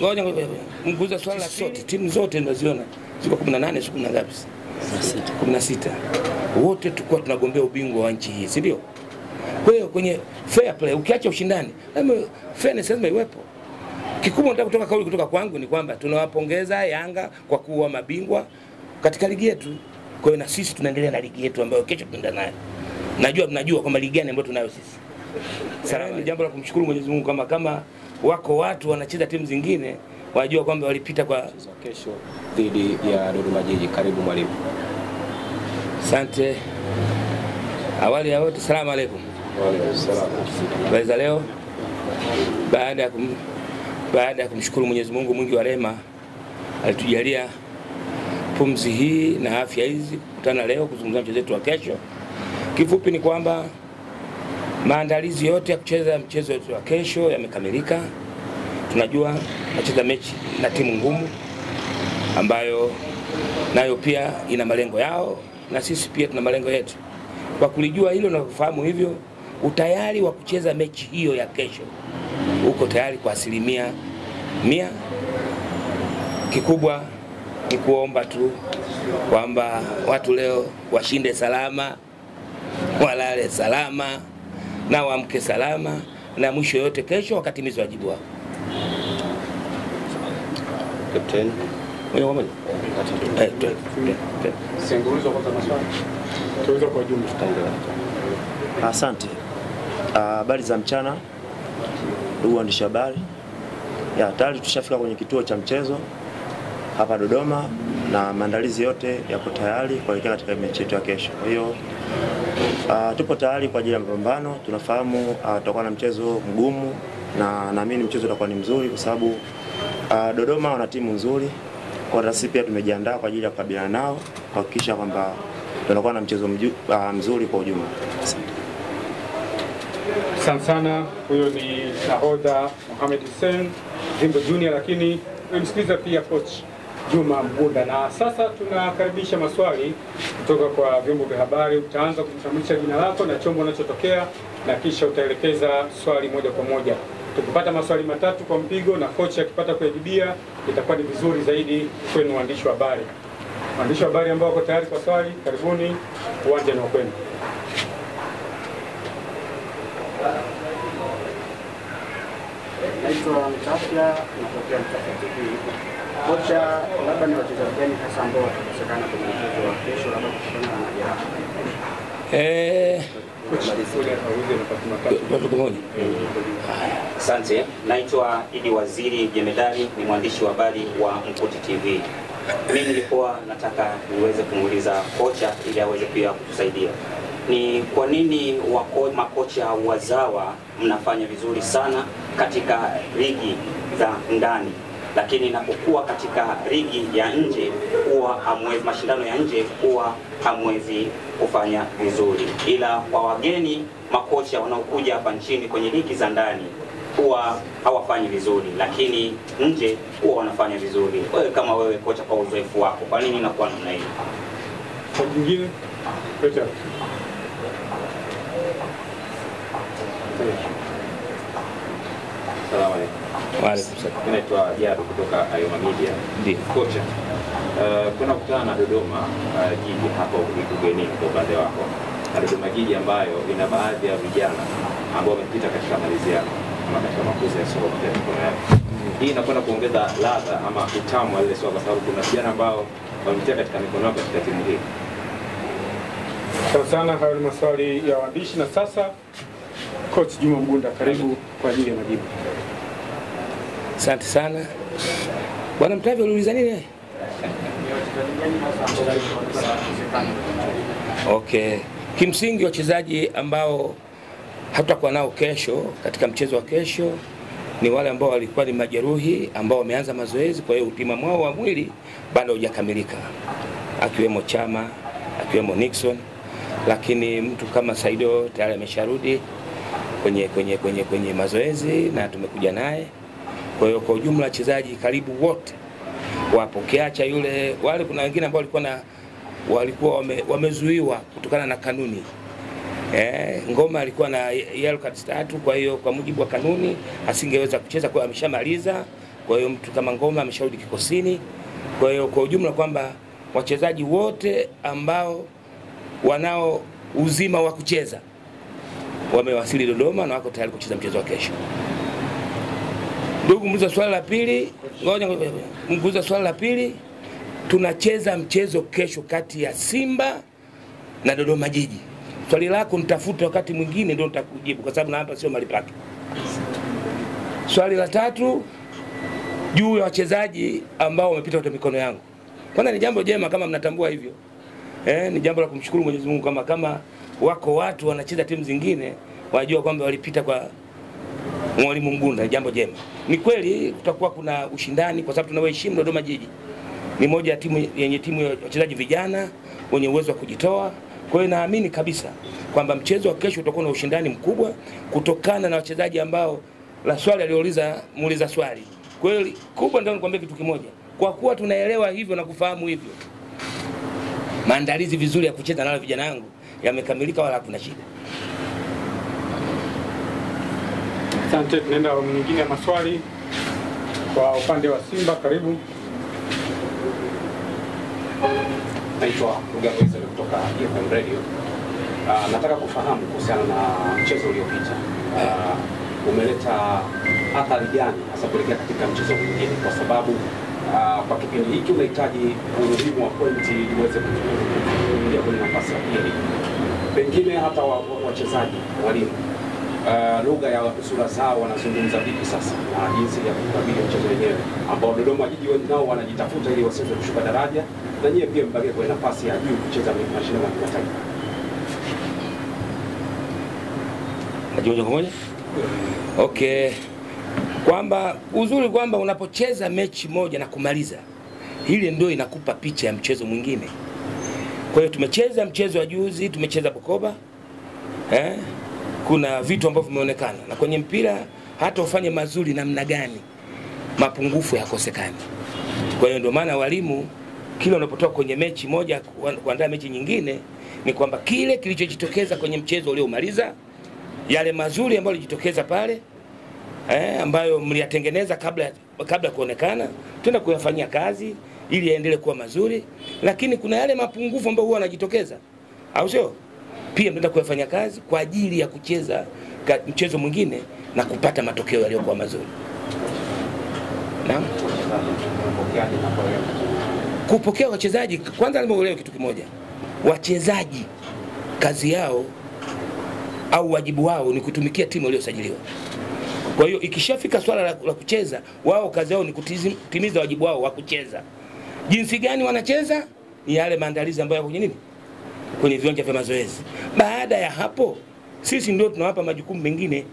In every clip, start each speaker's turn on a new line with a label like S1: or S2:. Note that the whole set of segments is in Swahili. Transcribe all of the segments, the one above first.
S1: ngoja ngoja, mguza swala la sote, timu zote tunaziona ziko 18 siku na ngapi? 16. Wote tulikuwa tunagombea ubingwa wa nchi hii, si ndio? Kwa hiyo kwenye fair play, ukiacha ushindani, lazima fairness lazima iwepo. Kikubwa nataka kutoka kauli kutoka kwangu ni kwamba tunawapongeza Yanga kwa kuwa mabingwa katika ligi yetu. Kwa hiyo na sisi tunaendelea na ligi yetu ambayo kesho tunaenda nayo. Najua tunajua kwamba ligi gani ambayo tunayo sisi. Salama, jambo la kumshukuru Mwenyezi Mungu kama kama wako watu wanacheza timu zingine wanajua kwamba walipita kwa
S2: kesho dhidi ya Dodoma Jiji. Karibu mwalimu.
S1: Asante. Awali ya wote, salamu alaikum. Habari za leo. Baada ya kum, baada ya kumshukuru Mwenyezi Mungu mwingi wa rehema alitujalia pumzi hii na afya hizi kukutana leo kuzungumza mchezo wetu wa kesho. Kifupi ni kwamba maandalizi yote ya kucheza mchezo wetu wa kesho yamekamilika. Tunajua nacheza mechi na timu ngumu ambayo nayo pia ina malengo yao na sisi pia tuna malengo yetu. Kwa kulijua hilo na kufahamu hivyo, utayari wa kucheza mechi hiyo ya kesho uko tayari kwa asilimia mia. Kikubwa ni kuomba tu kwamba watu leo washinde salama, walale salama na waamke salama, na mwisho yote kesho wakatimiza wajibu wao.
S2: Captain.
S1: Moja kwa moja. Eh, tu- kwa tu-
S3: Tuweza kwa jumla.
S4: Asante. Habari Habari za mchana ndugu waandishi habari. Ya tayari tushafika kwenye kituo cha mchezo hapa Dodoma na maandalizi yote yako tayari kuelekea katika mechi yetu ya kesho. Kwa hiyo ah, tupo tayari kwa ajili ya mapambano. Tunafahamu uh, tutakuwa na mchezo mgumu na naamini mchezo utakuwa ni mzuri kwa sababu uh, Dodoma wana timu nzuri. Kwa sisi pia tumejiandaa kwa ajili ya kukabiliana nao kuhakikisha kwamba tunakuwa na mchezo mju, uh, mzuri kwa ujumla. Asante
S3: sana. Huyo ni nahodha Mohamed Hussein Zimbo Junior, lakini umemsikiliza pia coach Juma Mgunda. Na sasa tunakaribisha maswali kutoka kwa vyombo vya habari. Utaanza kumtambulisha jina lako na chombo unachotokea na kisha utaelekeza swali moja kwa moja. Tukipata maswali matatu kwa mpigo na kocha akipata kuyajibia, itakuwa ni vizuri zaidi kwenu waandishi wa habari. Waandishi wa habari ambao wako tayari kwa swali, karibuni, uwanja ni wa kwenu.
S5: Naitwa Mtafya, natokea Mtafya TV. Kocha, labda ni wachezaji gani hasa ambao watakosekana kwenye mchezo wa kesho, labda kutokana na majeraha?
S1: Eh, kimoja.
S6: Asante, naitwa Idi Waziri Jemedari, ni mwandishi wa habari wa Mkuti TV. Mimi nilikuwa nataka niweze kumuuliza kocha ili aweze pia kutusaidia, ni kwa nini wako, makocha wazawa mnafanya vizuri sana katika ligi za ndani, lakini inapokuwa katika ligi ya nje huwa hamwezi, mashindano ya nje huwa hamwezi kufanya vizuri, ila kwa wageni makocha wanaokuja hapa nchini kwenye ligi za ndani huwa hawafanyi vizuri, lakini nje huwa wanafanya vizuri. Wewe kama wewe kocha, kwa uzoefu wako, kwa nini inakuwa namna hiyo?
S3: Kwa jingine? Kocha.
S2: Salamu alaykum.
S1: Waalaikum salaam.
S2: Naitwa Jado kutoka Ayoma Media.
S1: Ndio.
S2: Kocha, uh, kuna kutana na Dodoma uh, Jiji hapo ugenini kwa upande wako, na Dodoma Jiji ambayo ina baadhi ya vijana ambao wamepita katika malizi yako ama katika makuzi ya soka katika mikono yako. Hii inakwenda kuongeza ladha ama utamu wa ile soka, kwa sababu kuna vijana ambao wamepitia katika mikono yako katika timu hii.
S3: Asante sana, hayo ni maswali ya waandishi. Na sasa coach Juma Mgunda, karibu kwa ajili ya majibu.
S1: Asante sana bwana Mtavi, uliuliza nini? Okay, kimsingi wachezaji ambao hatutakuwa nao kesho katika mchezo wa kesho ni wale ambao walikuwa ni majeruhi ambao wameanza mazoezi, kwa hiyo utima mwao wa mwili bado haujakamilika, akiwemo Chama, akiwemo Nixon, lakini mtu kama Saido tayari amesharudi kwenye, kwenye, kwenye, kwenye mazoezi na tumekuja naye. Kwa hiyo kwa ujumla wachezaji karibu wote wapo, kiacha yule wale, kuna wengine ambao walikuwa na walikuwa wame, wamezuiwa kutokana na kanuni Eh, Ngoma alikuwa na yellow card tatu, kwa hiyo kwa mujibu wa kanuni asingeweza kucheza, kwa hiyo ameshamaliza Kwa hiyo mtu kama Ngoma amesharudi kikosini. Kwa hiyo kwa ujumla kwamba wachezaji wote ambao wanao uzima wa kucheza wamewasili Dodoma na wako tayari kucheza mchezo wa kesho. Ndugu muuliza swali la pili, ngoja muuliza swali la pili. Tunacheza mchezo kesho kati ya Simba na Dodoma Jiji. Swali lako nitafuta wakati mwingine ndio nitakujibu kwa sababu na hapa sio mahali pake. Swali la tatu juu ya wachezaji ambao wamepita kwa mikono yangu. Kwanza ni jambo jema kama mnatambua hivyo. Eh, ni jambo la kumshukuru Mwenyezi Mungu kama kama wako watu wanacheza timu zingine wajua kwamba walipita kwa Mwalimu Mgunda, jambo jema. Ni kweli kutakuwa kuna ushindani kwa sababu tunawaheshimu Dodoma Jiji. Ni moja ya timu yenye timu ya wachezaji vijana wenye uwezo wa kujitoa. Kwa hiyo naamini kabisa kwamba mchezo wa kesho utakuwa na ushindani mkubwa kutokana na wachezaji ambao la swali aliouliza muuliza swali. Kweli kubwa ndio nikwambia kitu kimoja. Kwa kuwa tunaelewa hivyo na kufahamu hivyo, maandalizi vizuri ya kucheza nalo vijana wangu yamekamilika, wala hakuna shida.
S3: Asante, tunaenda awamu nyingine ya maswali kwa upande wa Simba. Karibu.
S7: Naitwa Ruga Isel kutoka UFM Radio. Uh, nataka kufahamu kuhusiana na mchezo uliopita. Uh, umeleta athari gani hasa kuelekea katika mchezo mwingine, kwa sababu uh, kwa kipindi hiki unahitaji umuhimu wa pointi ili uweze kuingia kwenye nafasi ya pili, pengine hata wa- wa- wachezaji walimu Uh, lugha ya sura zao wanazungumza vipi sasa na jinsi ya kukabili mchezo wenyewe ambao Dodoma Jiji nao wanajitafuta ili wasiweze kushuka daraja na nyie pia mbakie kwenye nafasi ya juu kucheza mashindano ya kimataifa.
S1: Najua moja kwa moja? Okay. Kwamba uzuri kwamba unapocheza mechi moja na kumaliza, hili ndio inakupa picha ya mchezo mwingine. Kwa hiyo tumecheza mchezo wa juzi, tumecheza Bukoba eh? Kuna vitu ambavyo vimeonekana, na kwenye mpira hata ufanye mazuri namna gani, mapungufu yakosekani. Kwa hiyo ndio maana walimu kila unapotoka kwenye mechi moja kuandaa mechi nyingine, ni kwamba kile kilichojitokeza kwenye mchezo uliomaliza yale mazuri ambayo yalijitokeza pale eh, ambayo mliyatengeneza kabla kabla ya kuonekana, tenda kuyafanyia kazi ili yaendelee kuwa mazuri, lakini kuna yale mapungufu ambayo huwa yanajitokeza, au sio? Pia mnaenda kuyafanya kazi kwa ajili ya kucheza mchezo mwingine na kupata matokeo yaliyokuwa mazuri. Naam.
S7: Na
S1: kupokea wachezaji, kwanza lazima uelewe kitu kimoja, wachezaji kazi yao au wajibu wao ni kutumikia timu iliyosajiliwa. Kwa hiyo ikishafika swala la, la kucheza, wao kazi yao ni kutimiza wajibu wao wa kucheza. Jinsi gani wanacheza ni yale maandalizi ambayo yako kwenye nini, kwenye viwanja vya mazoezi. Baada ya hapo, sisi ndio tunawapa majukumu mengine.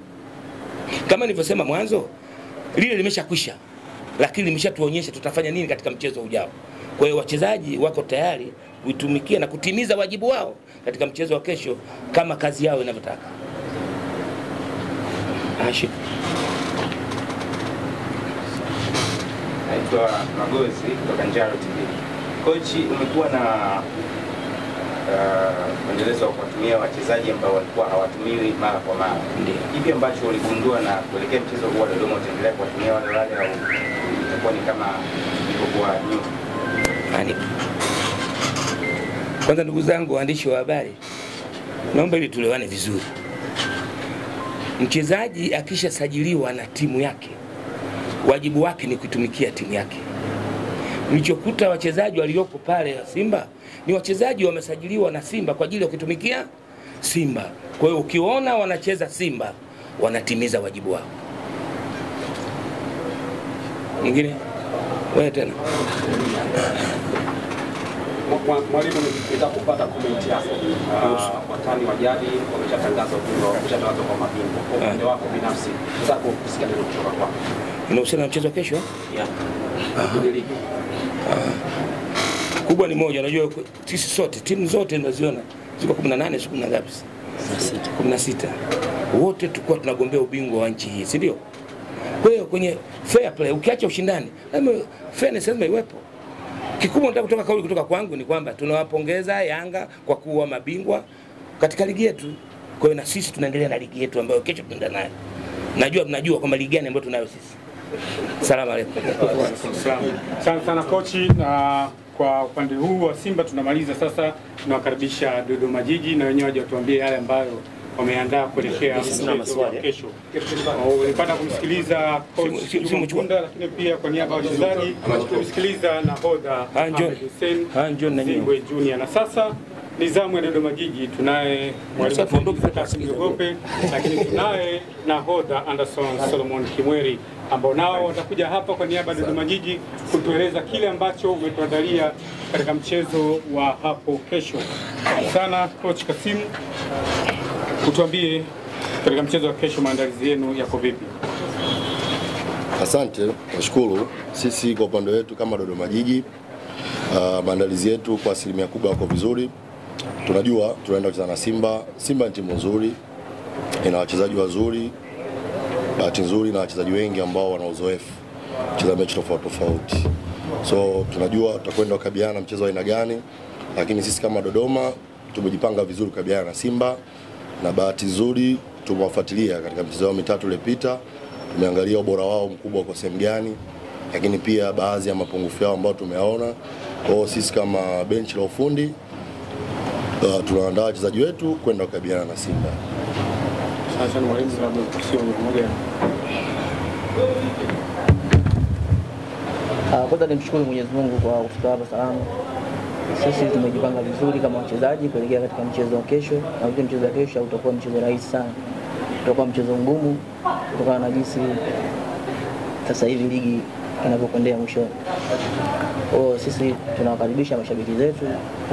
S1: Kama nilivyosema mwanzo, lile limeshakwisha, lakini limeshatuonyesha tutafanya nini katika mchezo ujao. Kwa hiyo wachezaji wako tayari kuitumikia na kutimiza wajibu wao katika mchezo wa kesho kama kazi yao inavyotaka.
S8: Naitwa Magozi kutoka Njaro TV. Kochi, umekuwa na uh, mwendelezo wa kuwatumia wachezaji ambao walikuwa hawatumiwi mara kwa mara. Kipi ambacho uligundua na kuelekea mchezo huu wa Dodoma utaendelea kuwatumia wale wale au itakuwa ni kama ilivyokuwa nyuma?
S1: Kwanza ndugu zangu waandishi wa habari, naomba ili tuelewane vizuri. Mchezaji akishasajiliwa na timu yake, wajibu wake ni kuitumikia timu yake. Nilichokuta wachezaji walioko pale Simba ni wachezaji wamesajiliwa na Simba kwa ajili ya kuitumikia Simba. Kwa hiyo ukiona wanacheza Simba, wanatimiza wajibu wao. Mwingine wewe tena.
S7: Mwalimu, nitaka kupata comment yako. Uh, watani wa jadi wameshatangaza ubingwa, wameshatangaza kwa mabingwa. Kwa upande wako binafsi, nataka kusikia neno kutoka kwako
S1: Inahusiana na mchezo wa kesho?
S7: Yeah.
S1: kubwa ni moja. Unajua sisi sote timu zote naziona ziko 18 siku na ngapi? 16. Wote tulikuwa tunagombea ubingwa wa nchi hii, si ndio? Kwa hiyo kwenye fair play, ukiacha ushindani, lazima fairness lazima iwepo. Kikubwa nataka kutoka kauli kutoka kwangu ni kwamba tunawapongeza Yanga kwa kuwa mabingwa katika ligi yetu. Kwa hiyo na sisi tunaendelea na ligi yetu ambayo kesho tunaenda nayo. Najua mnajua kwamba ligi gani ambayo tunayo sisi. Salamu alaikum.
S3: Asante sana kochi, na kwa upande huu wa Simba tunamaliza sasa. Tunawakaribisha Dodoma Jiji na wenyewe waje watuambie yale ambayo wameandaa kuelekea kesho. Ulipata kumsikiliza. Mkunda, lakini pia kwa niaba ya wachezaji tumsikiliza nahodha
S1: Ah.
S3: Ahmed Hussein. Zingwe Junior. Na sasa ni zamu ya Dodoma Jiji, tunaye mwalimu Kasim lakini tunaye nahodha Anderson Solomon Kimweri ambao nao watakuja hapa kwa niaba ya Dodoma Jiji kutueleza kile ambacho umetuandalia katika mchezo wa hapo kesho. Sana coach Kasim, utuambie katika mchezo wa kesho maandalizi yenu yako vipi?
S9: Asante, nashukuru. Sisi kwa upande wetu kama Dodoma Jiji, uh, maandalizi yetu kwa asilimia kubwa yako vizuri. Tunajua tunaenda kucheza na Simba. Simba ni timu nzuri, ina wachezaji wazuri, bahati nzuri na wachezaji wengi ambao wana uzoefu kucheza mechi tofauti tofauti, so tunajua tutakwenda kukabiliana na mchezo wa aina gani, lakini sisi kama Dodoma tumejipanga vizuri kukabiliana na Simba na bahati nzuri tumewafuatilia katika michezo yao mitatu iliyopita, tumeangalia ubora wao mkubwa kwa sehemu gani, lakini pia baadhi ya mapungufu yao ambayo tumeyaona. Kwa sisi kama benchi la ufundi uh, tunaandaa wachezaji wetu kwenda kukabiliana na Simba.
S3: Asante mwalimu, labda sio mmoja
S10: Ah, Kwanza nimshukuru Mwenyezi Mungu kwa kufika hapa salama. Sisi tumejipanga vizuri kama wachezaji kuelekea katika mchezo wa kesho, na ujue mchezo wa kesho utakuwa mchezo rahisi sana, utakuwa mchezo mgumu kutokana na jinsi sasa hivi ligi inavyokwendea mwishoni. Kwa hiyo sisi tunawakaribisha mashabiki zetu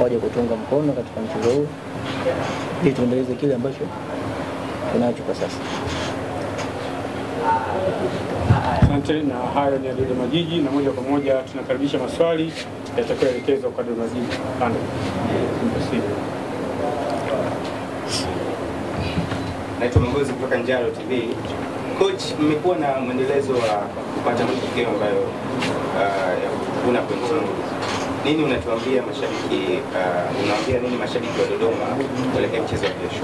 S10: waje kutunga mkono katika mchezo huu ili tuendeleze kile ambacho tunacho kwa sasa.
S3: Asante, na hayo ni ya Dodoma Jiji, na moja kwa moja tunakaribisha maswali yatakayoelekezwa kwa Dodoma Jiji. Pande
S8: Naitwa Mgozi kutoka Njaro TV. Coach, mmekuwa na mwendelezo wa kupata matokeo ambayo uh, ya. Nini unatuambia mashabiki uh, unaambia nini mashabiki wa Dodoma kuelekea mchezo wa kesho?